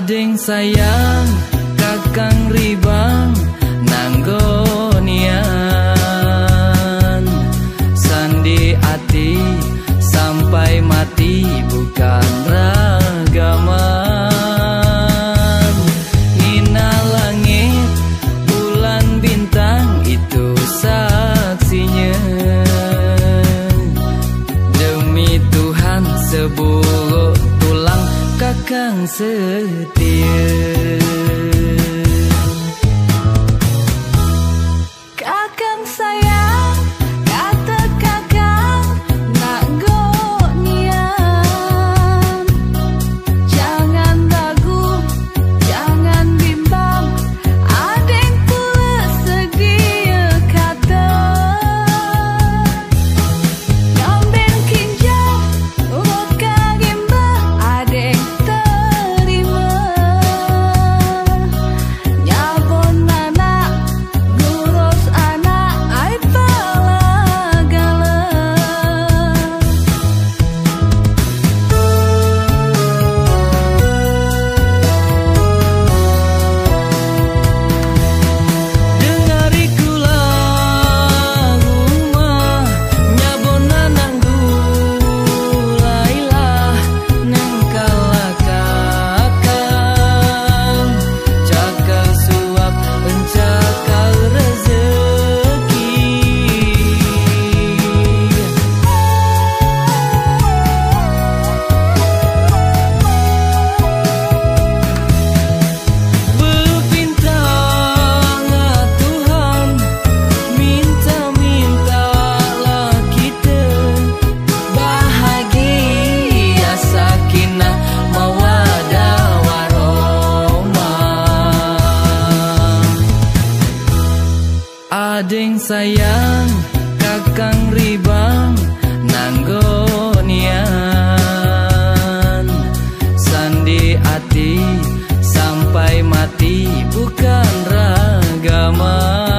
Ading sayang kakang ribang nanggonian. Sandi ati sampai mati bukan ragaman. Nina langit bulan bintang itu saksinya. Demi Tuhan seburuk càng dư tiền. Ading sayang, kakang ribang, nanggonian. Sandi ati, sampai mati bukan ragaman.